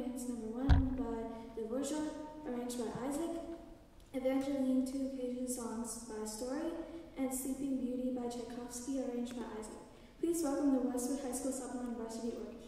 Number one by Dvorak, arranged by Isaac. Evangeline, two Cajun songs by Story, and Sleeping Beauty by Tchaikovsky, arranged by Isaac. Please welcome the Westwood High School Supplemental Varsity Orchestra.